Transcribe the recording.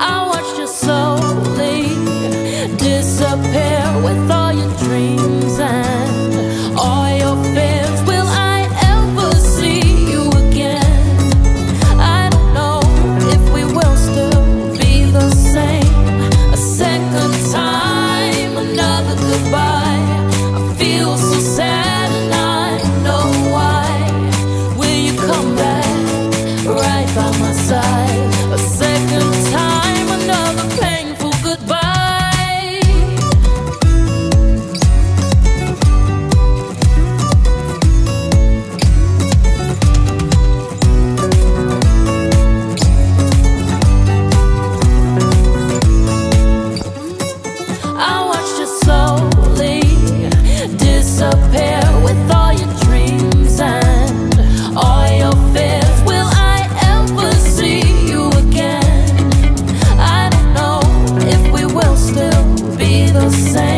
I watched slowly disappear with the same.